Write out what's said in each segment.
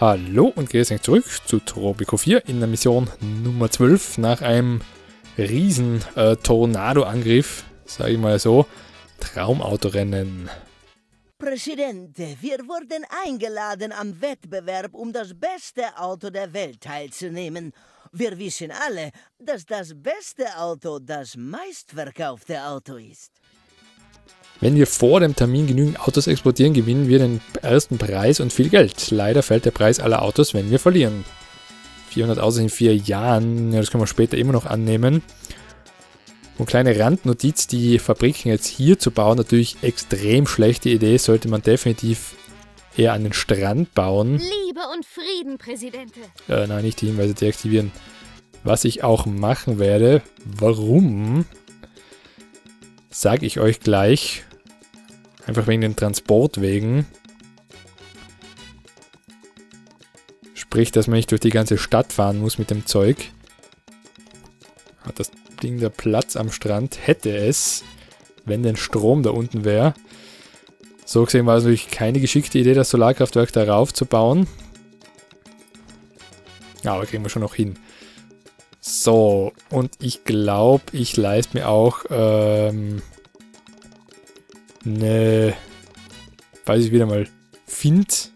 Hallo und grüß zurück zu Tropico 4 in der Mission Nummer 12 nach einem riesen äh, Tornado-Angriff, sage ich mal so, Traumautorennen. Präsidente, wir wurden eingeladen am Wettbewerb, um das beste Auto der Welt teilzunehmen. Wir wissen alle, dass das beste Auto das meistverkaufte Auto ist. Wenn wir vor dem Termin genügend Autos exportieren, gewinnen wir den ersten Preis und viel Geld. Leider fällt der Preis aller Autos, wenn wir verlieren. 400 Autos in vier Jahren, ja, das können wir später immer noch annehmen. Und kleine Randnotiz, die Fabriken jetzt hier zu bauen, natürlich extrem schlechte Idee, sollte man definitiv eher an den Strand bauen. Liebe und Frieden, Präsidente. Äh, nein, nicht die Hinweise deaktivieren. Was ich auch machen werde, warum, sage ich euch gleich. Einfach wegen den Transportwegen. Sprich, dass man nicht durch die ganze Stadt fahren muss mit dem Zeug. Hat das Ding der Platz am Strand? Hätte es, wenn denn Strom da unten wäre. So gesehen war es natürlich keine geschickte Idee, das Solarkraftwerk darauf zu bauen. Ja, aber kriegen wir schon noch hin. So, und ich glaube, ich leiste mir auch ähm, eine, weiß ich wieder mal, Find.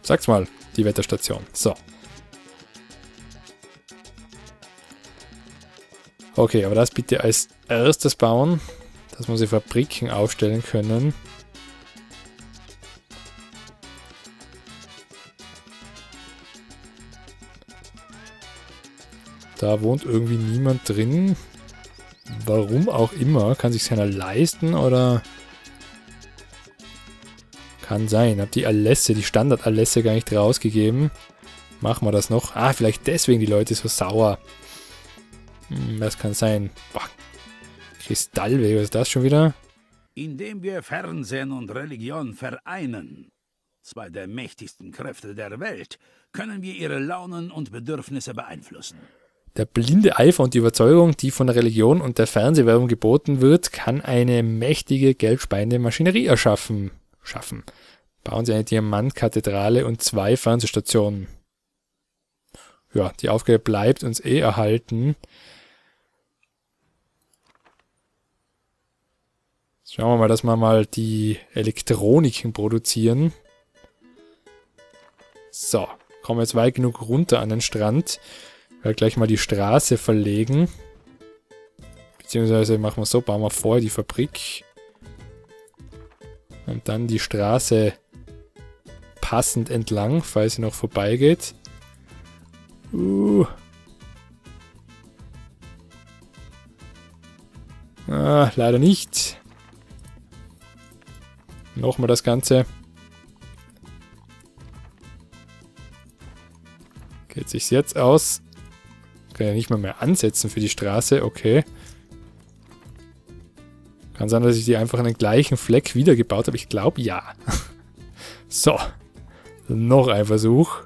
Sag's mal, die Wetterstation. So. Okay, aber das bitte als erstes bauen, dass wir sie Fabriken aufstellen können. Da wohnt irgendwie niemand drin. Warum auch immer. Kann sich keiner leisten oder... Kann sein. Hab die Alesse, die Standard-Alesse gar nicht rausgegeben. Machen wir das noch. Ah, vielleicht deswegen die Leute so sauer. Hm, das kann sein. Boah. Kristallweg, was ist das schon wieder? Indem wir Fernsehen und Religion vereinen, zwei der mächtigsten Kräfte der Welt, können wir ihre Launen und Bedürfnisse beeinflussen. Der blinde Eifer und die Überzeugung, die von der Religion und der Fernsehwerbung geboten wird, kann eine mächtige, geldspeiende Maschinerie erschaffen. Schaffen. Bauen Sie eine Diamantkathedrale und zwei Fernsehstationen. Ja, die Aufgabe bleibt uns eh erhalten. Schauen wir mal, dass wir mal die Elektroniken produzieren. So, kommen wir jetzt weit genug runter an den Strand. Ich werde gleich mal die Straße verlegen. Beziehungsweise machen wir so, bauen wir vorher die Fabrik. Und dann die Straße passend entlang, falls sie noch vorbeigeht. Uh. Ah, leider nicht. Nochmal das Ganze. Geht sich jetzt aus. Kann ja nicht mal mehr ansetzen für die Straße. Okay. Kann sein, dass ich die einfach an den gleichen Fleck wiedergebaut habe. Ich glaube, ja. so. Noch ein Versuch.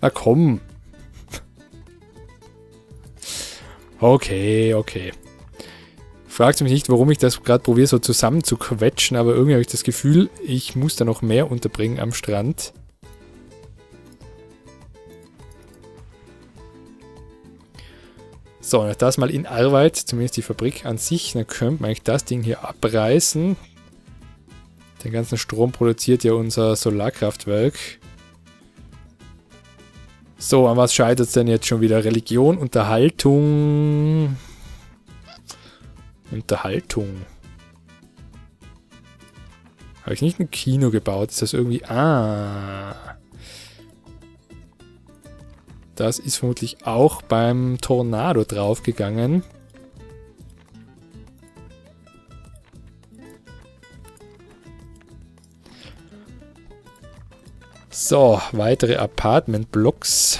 Na komm. Okay, okay. Fragt mich nicht, warum ich das gerade probiere, so zusammen zu quetschen, aber irgendwie habe ich das Gefühl, ich muss da noch mehr unterbringen am Strand. So, das mal in Arbeit, zumindest die Fabrik an sich, dann könnte man eigentlich das Ding hier abreißen. Den ganzen Strom produziert ja unser Solarkraftwerk. So, an was scheitert es denn jetzt schon wieder? Religion, Unterhaltung, Unterhaltung. Habe ich nicht ein Kino gebaut? Ist das irgendwie... Ah. Das ist vermutlich auch beim Tornado draufgegangen. So, weitere Apartment-Blocks.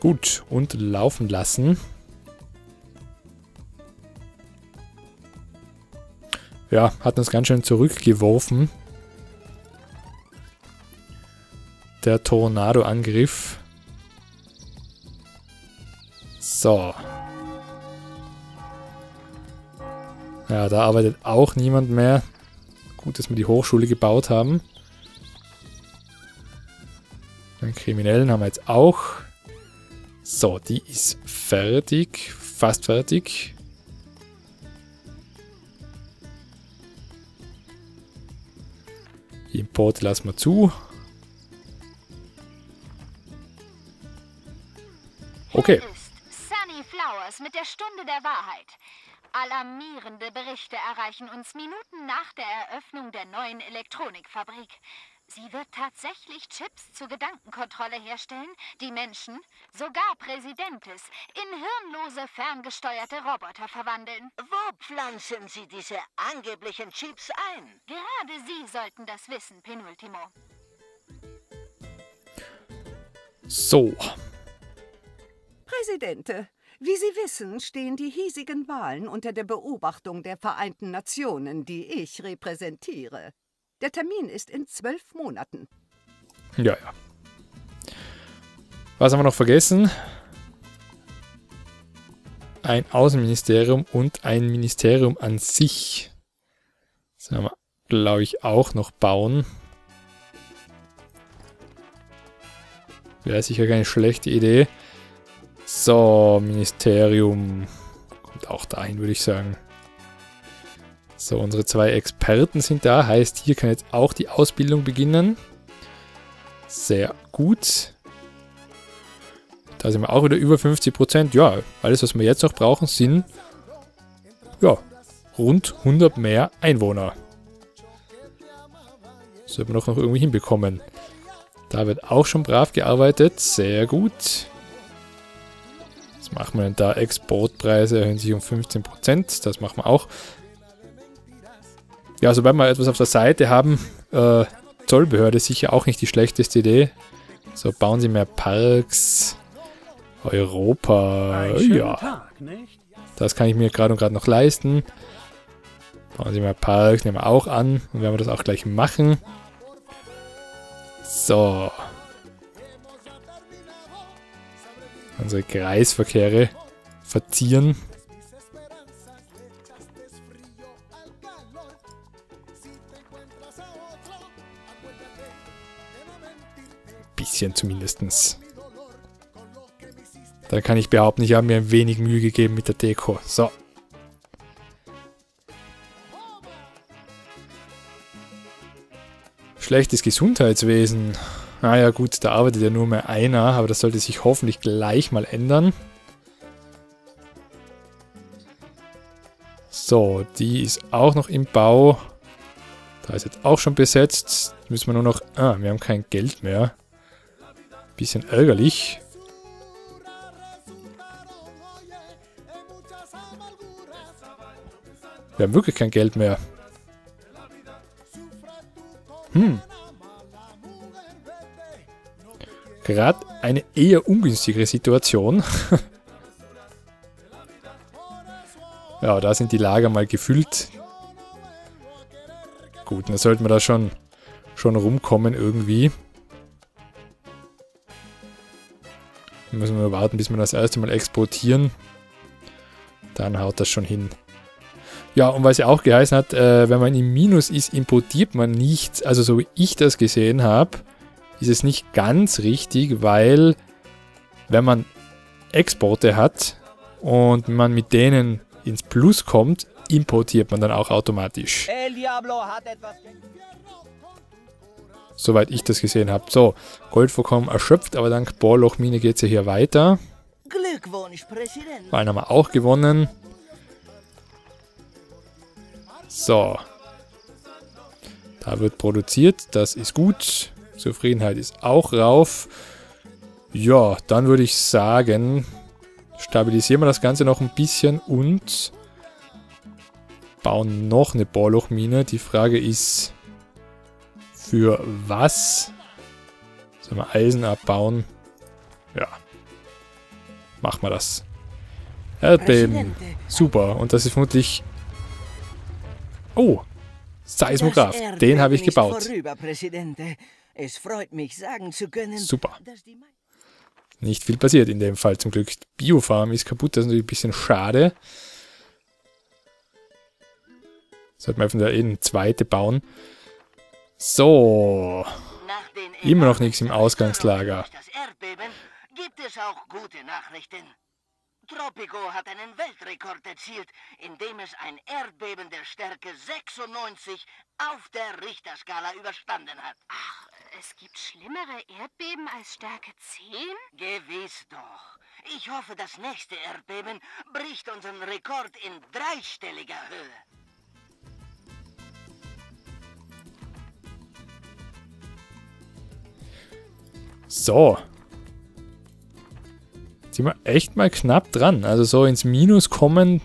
Gut, und laufen lassen. Ja, hat uns ganz schön zurückgeworfen. Der Tornado-Angriff. So. Ja, da arbeitet auch niemand mehr. Gut, dass wir die Hochschule gebaut haben. Den Kriminellen haben wir jetzt auch. So, die ist fertig. Fast fertig. Die Importe lassen wir zu. Okay. Sunny Flowers mit der Stunde der Wahrheit. Alarmierende Berichte erreichen uns Minuten nach der Eröffnung der neuen Elektronikfabrik. Sie wird tatsächlich Chips zur Gedankenkontrolle herstellen, die Menschen, sogar Präsidentes, in hirnlose, ferngesteuerte Roboter verwandeln. Wo pflanzen Sie diese angeblichen Chips ein? Gerade Sie sollten das wissen, Penultimo. So. Präsidente, wie Sie wissen, stehen die hiesigen Wahlen unter der Beobachtung der Vereinten Nationen, die ich repräsentiere. Der Termin ist in zwölf Monaten. Ja, ja. Was haben wir noch vergessen? Ein Außenministerium und ein Ministerium an sich. Das werden wir, glaube ich, auch noch bauen. Wäre sicher keine schlechte Idee. So, Ministerium. Kommt auch dahin, würde ich sagen. So, unsere zwei Experten sind da. Heißt, hier kann jetzt auch die Ausbildung beginnen. Sehr gut. Da sind wir auch wieder über 50%. Ja, alles, was wir jetzt noch brauchen, sind ja, rund 100 mehr Einwohner. Sollten wir noch, noch irgendwie hinbekommen. Da wird auch schon brav gearbeitet. Sehr gut. Was machen wir denn da? Exportpreise erhöhen sich um 15%. Das machen wir auch. Ja, sobald wir etwas auf der Seite haben, äh, Zollbehörde sicher auch nicht die schlechteste Idee. So, bauen Sie mehr Parks. Europa. Ja. Tag? Das kann ich mir gerade und gerade noch leisten. Bauen Sie mehr Parks, nehmen wir auch an. Und werden wir das auch gleich machen. So. Unsere Kreisverkehre verzieren. Bisschen zumindestens. Da kann ich behaupten, ich habe mir ein wenig Mühe gegeben mit der Deko. So. Schlechtes Gesundheitswesen. Naja gut, da arbeitet ja nur mehr einer, aber das sollte sich hoffentlich gleich mal ändern. So, die ist auch noch im Bau. Da ist jetzt auch schon besetzt. Müssen wir nur noch... Ah, wir haben kein Geld mehr. Bisschen ärgerlich. Wir haben wirklich kein Geld mehr. Hm. Gerade eine eher ungünstigere Situation. ja, da sind die Lager mal gefüllt. Gut, dann sollten wir da schon, schon rumkommen irgendwie. Müssen wir warten, bis wir das erste Mal exportieren. Dann haut das schon hin. Ja, und was ja auch geheißen hat, äh, wenn man im Minus ist, importiert man nichts. Also so wie ich das gesehen habe, ist es nicht ganz richtig, weil wenn man Exporte hat und man mit denen ins Plus kommt, importiert man dann auch automatisch. El Diablo hat etwas... Soweit ich das gesehen habe. So, Goldvorkommen erschöpft, aber dank Bohrlochmine geht es ja hier weiter. Glückwunsch, Präsident. Einen haben wir auch gewonnen. So. Da wird produziert, das ist gut. Zufriedenheit ist auch rauf. Ja, dann würde ich sagen, stabilisieren wir das Ganze noch ein bisschen und bauen noch eine Bohrlochmine. Die Frage ist, für was? Sollen wir Eisen abbauen? Ja. Machen wir das. Erdbeben. Super. Und das ist vermutlich... Oh. Seismograph. Den habe ich gebaut. Super. nicht viel passiert in dem Fall zum Glück. Biofarm ist kaputt, das ist natürlich ein bisschen schade. Sollten wir einfach da eben eine zweite bauen. So. Immer noch nichts im Ausgangslager. Das Erdbeben gibt es auch gute Nachrichten. Tropico hat einen Weltrekord erzielt, indem es ein Erdbeben der Stärke 96 auf der Richterskala überstanden hat. Ach, es gibt schlimmere Erdbeben als Stärke 10? Gewiss doch. Ich hoffe, das nächste Erdbeben bricht unseren Rekord in dreistelliger Höhe. So. Sind wir echt mal knapp dran. Also so ins Minus kommen,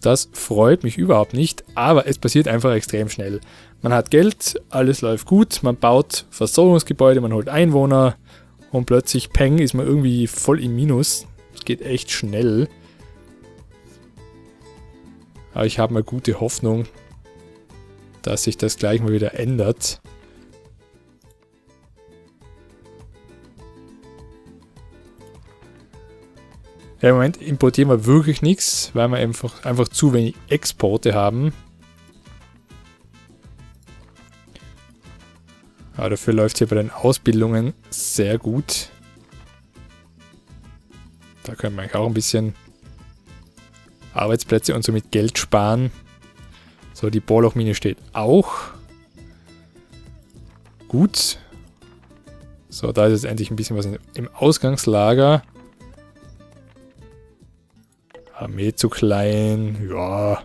das freut mich überhaupt nicht. Aber es passiert einfach extrem schnell. Man hat Geld, alles läuft gut, man baut Versorgungsgebäude, man holt Einwohner und plötzlich, peng, ist man irgendwie voll im Minus. Es geht echt schnell. Aber ich habe mal gute Hoffnung, dass sich das gleich mal wieder ändert. Ja, im Moment importieren wir wirklich nichts, weil wir einfach, einfach zu wenig Exporte haben. Aber dafür läuft es hier bei den Ausbildungen sehr gut. Da können wir eigentlich auch ein bisschen Arbeitsplätze und somit Geld sparen. So, die Bohrlochmine steht auch. Gut. So, da ist jetzt endlich ein bisschen was im Ausgangslager. Armee zu klein. Ja.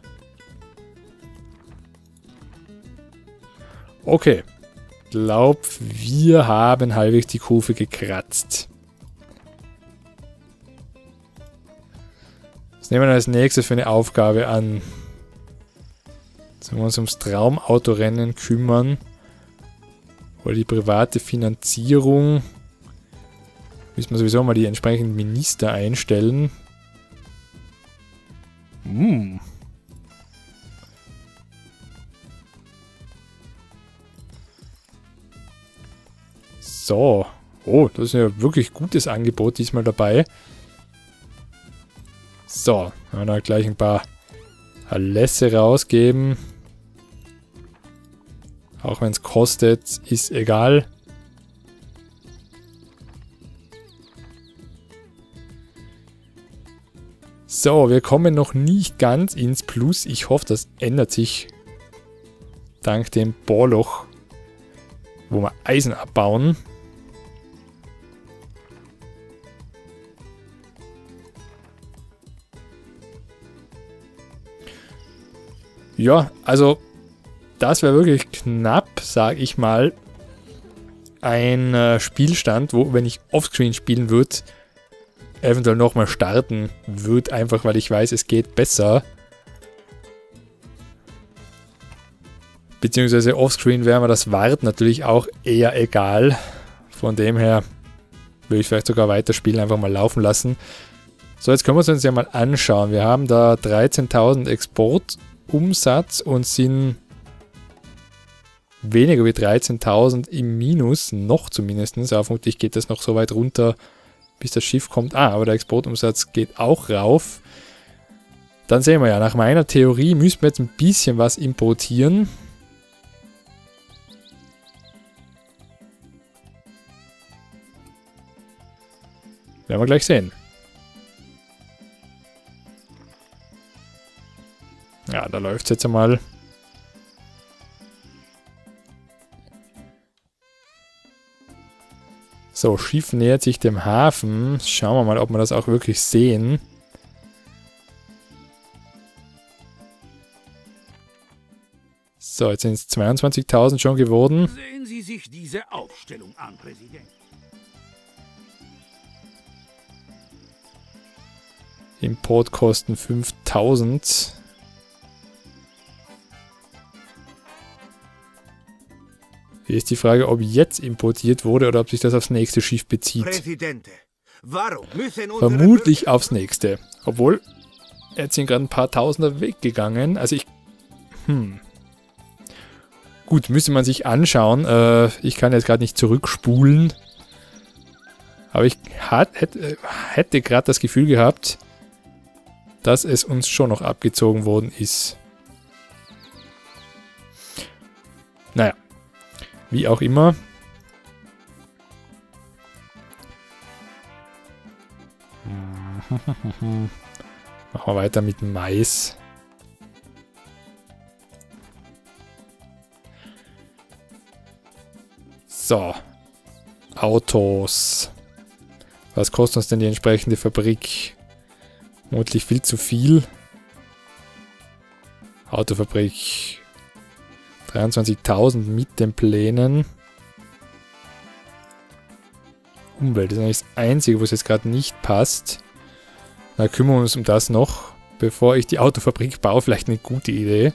Okay. Glaub, wir haben halbwegs die Kurve gekratzt. Was nehmen wir als nächstes für eine Aufgabe an? Sollen wir uns ums Traumautorennen kümmern? Oder die private Finanzierung? Müssen wir sowieso mal die entsprechenden Minister einstellen. Hm. So. Oh, das ist ja wirklich gutes Angebot diesmal dabei. So, dann gleich ein paar Lässe rausgeben. Auch wenn es kostet, ist egal. So, wir kommen noch nicht ganz ins Plus. Ich hoffe, das ändert sich dank dem Bohrloch, wo wir Eisen abbauen. Ja, also das wäre wirklich knapp, sage ich mal, ein äh, Spielstand, wo, wenn ich Offscreen spielen würde, eventuell nochmal starten würde, einfach weil ich weiß, es geht besser. Beziehungsweise offscreen wäre mir das Wart natürlich auch eher egal. Von dem her würde ich vielleicht sogar weiterspielen, einfach mal laufen lassen. So, jetzt können wir es uns ja mal anschauen. Wir haben da 13.000 Exportumsatz und sind weniger wie 13.000 im Minus, noch zumindest. Aber vermutlich geht das noch so weit runter, bis das Schiff kommt. Ah, aber der Exportumsatz geht auch rauf. Dann sehen wir ja, nach meiner Theorie müssen wir jetzt ein bisschen was importieren. Werden wir gleich sehen. Ja, da läuft es jetzt einmal. So, Schiff nähert sich dem Hafen. Schauen wir mal, ob wir das auch wirklich sehen. So, jetzt sind es 22.000 schon geworden. Sehen Sie sich diese Aufstellung an, Präsident. Importkosten 5000. ist die Frage, ob jetzt importiert wurde oder ob sich das aufs nächste Schiff bezieht. Vermutlich aufs nächste. Obwohl, jetzt sind gerade ein paar Tausender weggegangen. Also ich... Hm. Gut, müsste man sich anschauen. Äh, ich kann jetzt gerade nicht zurückspulen. Aber ich hat, hätte, hätte gerade das Gefühl gehabt, dass es uns schon noch abgezogen worden ist. Naja, wie auch immer. Machen wir weiter mit Mais. So. Autos. Was kostet uns denn die entsprechende Fabrik? Vermutlich viel zu viel. Autofabrik. 23.000 mit den Plänen. Umwelt ist eigentlich das Einzige, wo es jetzt gerade nicht passt. Da kümmern wir uns um das noch. Bevor ich die Autofabrik baue, vielleicht eine gute Idee.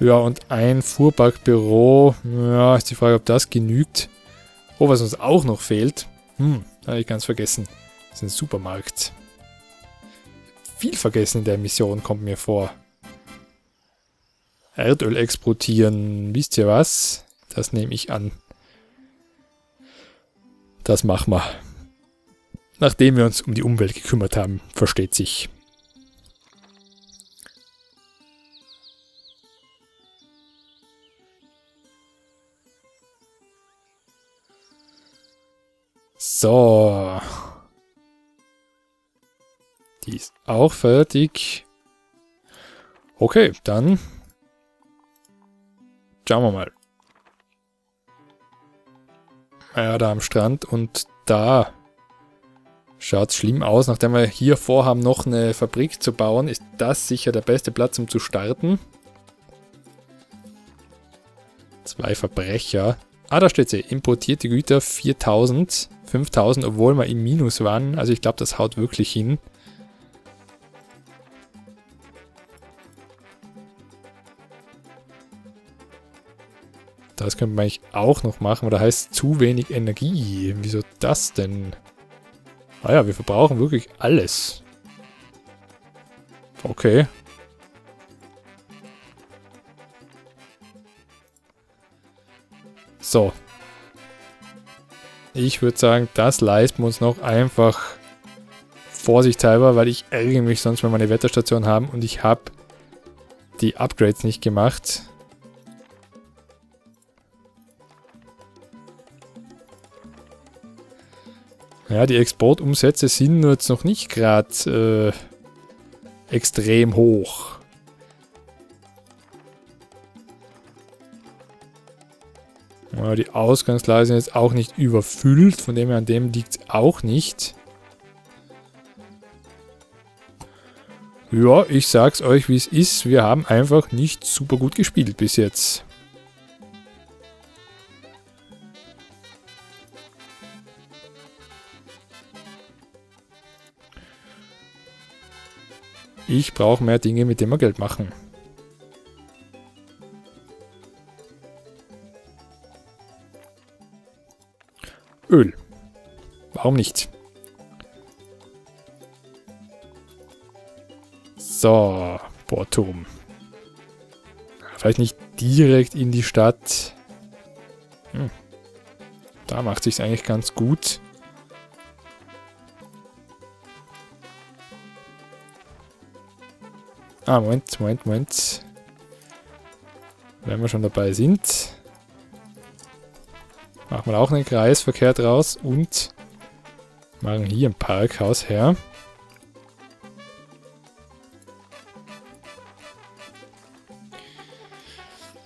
Ja, und ein Fuhrparkbüro. Ja, ist die Frage, ob das genügt. Oh, was uns auch noch fehlt. Hm, habe ich ganz vergessen. Das ist ein Supermarkt. Viel vergessen in der Mission, kommt mir vor. Erdöl exportieren. Wisst ihr was? Das nehme ich an. Das machen wir. Nachdem wir uns um die Umwelt gekümmert haben, versteht sich. So. Die ist auch fertig. Okay, dann schauen wir mal. Ja, da am Strand und da schaut es schlimm aus. Nachdem wir hier vorhaben, noch eine Fabrik zu bauen, ist das sicher der beste Platz, um zu starten. Zwei Verbrecher. Ah, da steht sie. Importierte Güter 4000. 5000, obwohl wir im Minus waren. Also ich glaube, das haut wirklich hin. Das könnte man eigentlich auch noch machen, aber da heißt zu wenig Energie. Wieso das denn? Ah ja, wir verbrauchen wirklich alles. Okay. So, ich würde sagen, das leisten wir uns noch einfach vorsichtshalber, weil ich ärgere mich sonst, wenn wir eine Wetterstation haben und ich habe die Upgrades nicht gemacht. Ja, die Exportumsätze sind jetzt noch nicht gerade äh, extrem hoch. Ja, die Ausgangslage sind jetzt auch nicht überfüllt, von dem her an dem liegt es auch nicht. Ja, ich sag's euch, wie es ist. Wir haben einfach nicht super gut gespielt bis jetzt. Ich brauche mehr Dinge, mit denen wir Geld machen. Öl. Warum nicht? So, Portum. Vielleicht nicht direkt in die Stadt. Hm. Da macht sich eigentlich ganz gut. Ah, Moment, Moment, Moment. Wenn wir schon dabei sind. Machen wir auch einen Kreisverkehr draus und machen hier ein Parkhaus her.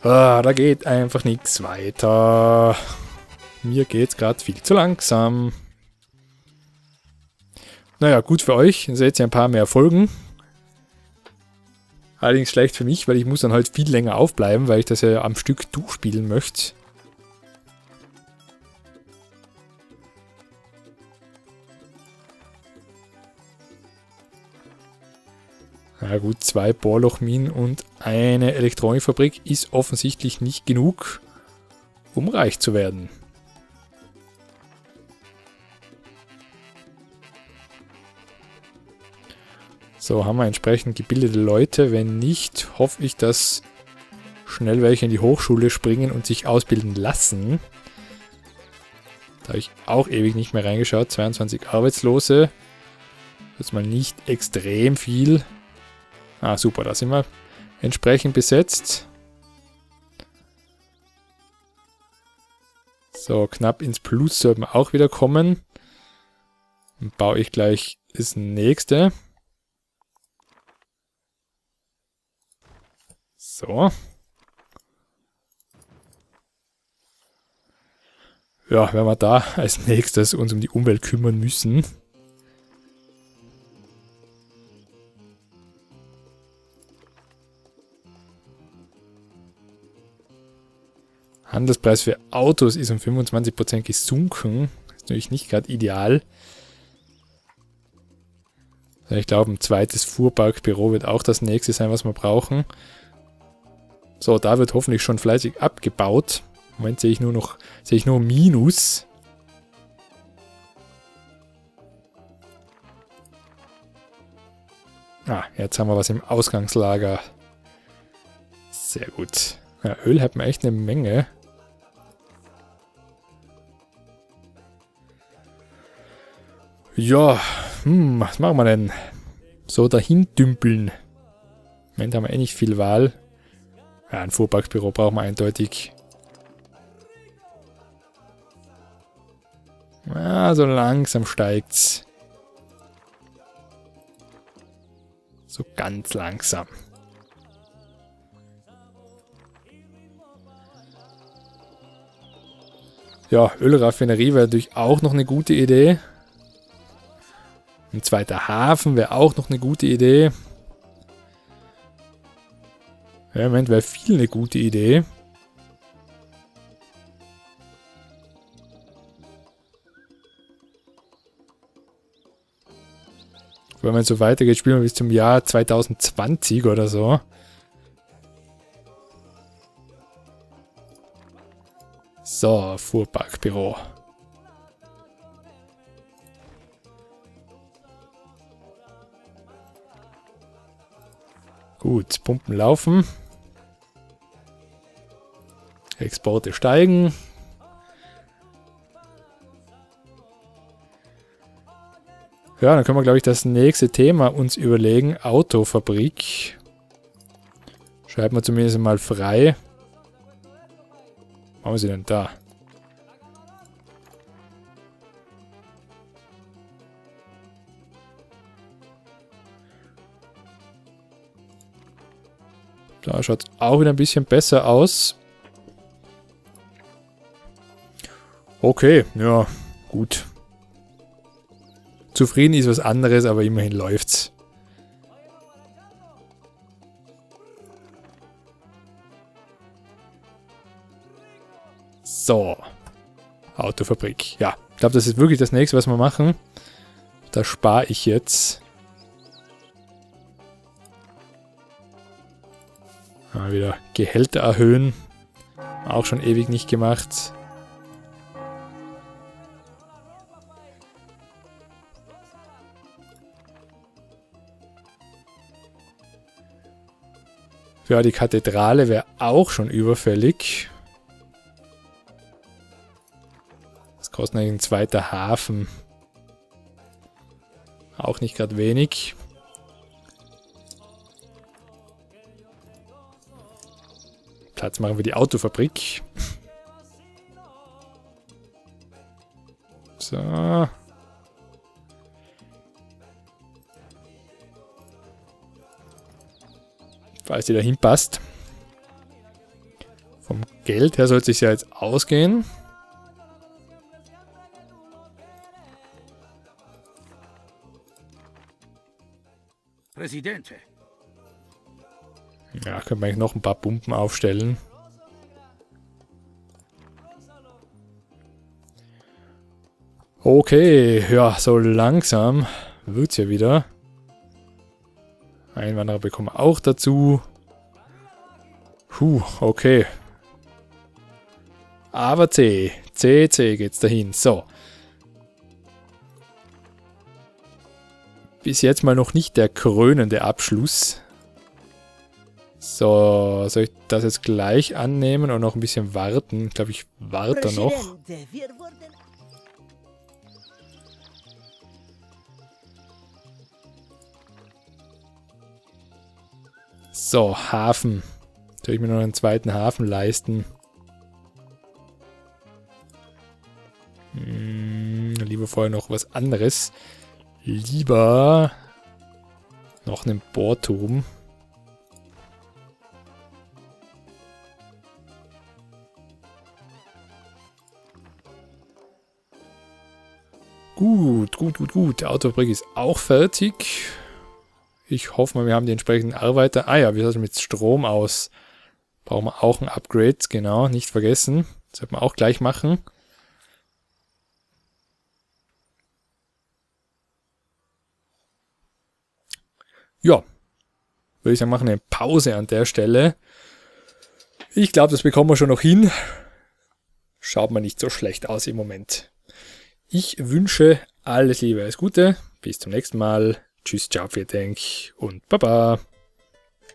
Ah, da geht einfach nichts weiter. Mir geht's gerade viel zu langsam. Naja, gut für euch. Dann seht ihr ein paar mehr Folgen. Allerdings schlecht für mich, weil ich muss dann halt viel länger aufbleiben, weil ich das ja am Stück durchspielen möchte. Na gut, zwei Bohrlochminen und eine Elektronikfabrik ist offensichtlich nicht genug, um reich zu werden. So, haben wir entsprechend gebildete Leute. Wenn nicht, hoffe ich, dass schnell welche in die Hochschule springen und sich ausbilden lassen. Da habe ich auch ewig nicht mehr reingeschaut. 22 Arbeitslose. Jetzt mal nicht extrem viel. Ah, super, da sind wir entsprechend besetzt. So, knapp ins Plus sollten wir auch wieder kommen. Dann baue ich gleich das nächste. So. Ja, wenn wir da als nächstes uns um die Umwelt kümmern müssen. Handelspreis für Autos ist um 25% gesunken. Ist natürlich nicht gerade ideal. Ich glaube, ein zweites Fuhrparkbüro wird auch das nächste sein, was wir brauchen. So, da wird hoffentlich schon fleißig abgebaut. Moment sehe ich nur noch, sehe ich nur Minus. Ah, jetzt haben wir was im Ausgangslager. Sehr gut. Ja, Öl hat man echt eine Menge. Ja, hm, was machen wir denn? So dahin dümpeln. Moment haben wir eh nicht viel Wahl. Ja, ein Fuhrparkbüro brauchen wir eindeutig. Ja, so langsam steigt's. So ganz langsam. Ja, Ölraffinerie wäre natürlich auch noch eine gute Idee. Ein zweiter Hafen wäre auch noch eine gute Idee. Moment wäre viel eine gute Idee. Wenn man so weitergeht, spielen wir bis zum Jahr 2020 oder so. So, Fuhrparkbüro. Gut, Pumpen laufen. Exporte steigen. Ja, dann können wir, glaube ich, das nächste Thema uns überlegen. Autofabrik. Schreiben wir zumindest mal frei. Wo haben wir sie denn da? Da schaut es auch wieder ein bisschen besser aus. Okay, ja, gut. Zufrieden ist was anderes, aber immerhin läuft's. So. Autofabrik. Ja, ich glaube, das ist wirklich das nächste, was wir machen. Da spare ich jetzt. Mal wieder Gehälter erhöhen. Auch schon ewig nicht gemacht. Ja, die Kathedrale wäre auch schon überfällig. Das kostet eigentlich ein zweiter Hafen. Auch nicht gerade wenig. Platz machen wir die Autofabrik. So. Falls die dahin passt. Vom Geld her soll es sich ja jetzt ausgehen. Präsidente, Ja, können wir eigentlich noch ein paar Pumpen aufstellen. Okay, ja, so langsam wird es ja wieder. Einwanderer bekommen auch dazu. Puh, okay. Aber C. C, C geht's dahin. So. bis jetzt mal noch nicht der krönende Abschluss. So, soll ich das jetzt gleich annehmen oder noch ein bisschen warten? Ich glaube, ich warte noch. So, Hafen. Soll ich mir noch einen zweiten Hafen leisten? Hm, lieber vorher noch was anderes. Lieber noch einen Bohrturm. Gut, gut, gut, gut. Der Autofabrik ist auch fertig. Ich hoffe mal, wir haben die entsprechenden Arbeiter. Ah ja, wie sieht es mit Strom aus? Brauchen wir auch ein Upgrade, genau, nicht vergessen. Das sollte man auch gleich machen. Ja, würde ich sagen, machen eine Pause an der Stelle. Ich glaube, das bekommen wir schon noch hin. Schaut mal nicht so schlecht aus im Moment. Ich wünsche alles Liebe, alles Gute. Bis zum nächsten Mal. Tschüss, ciao, vielen Dank und Baba.